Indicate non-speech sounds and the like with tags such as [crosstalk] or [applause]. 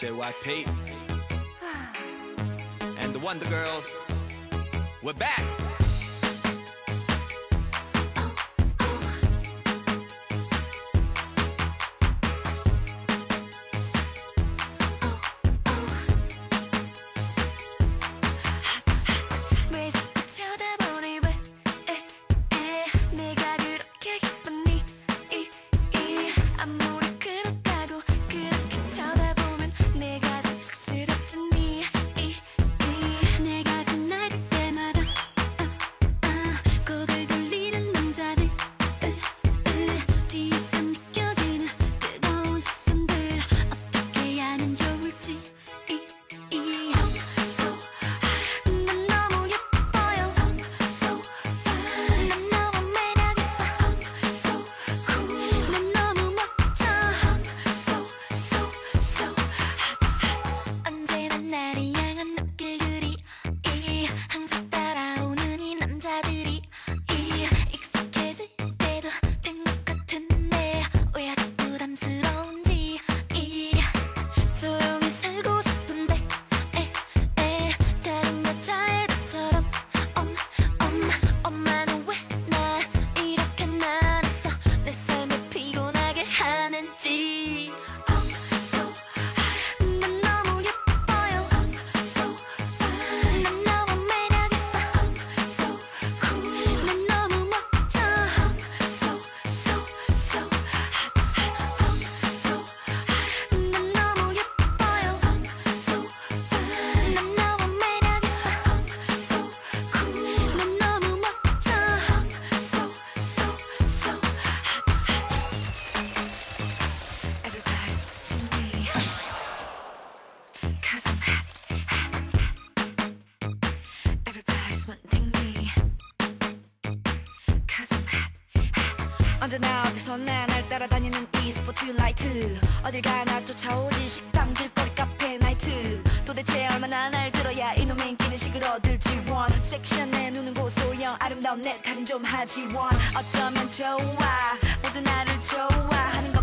JYP [sighs] and the Wonder Girls. We're back. 언제나 어디서나 날 따라다니는 이 스포트라이트. 어딜 가나 쫓아오지 식당 길거리 카페 나이트. 도대체 얼마나 날 들어야 이놈의 인기는 식을 얻을지 원. 섹션에 눈은 고소영 아름다운 내 탈은 좀 하지 원. 어쩌면 좋아 모두 나를 좋아하는 거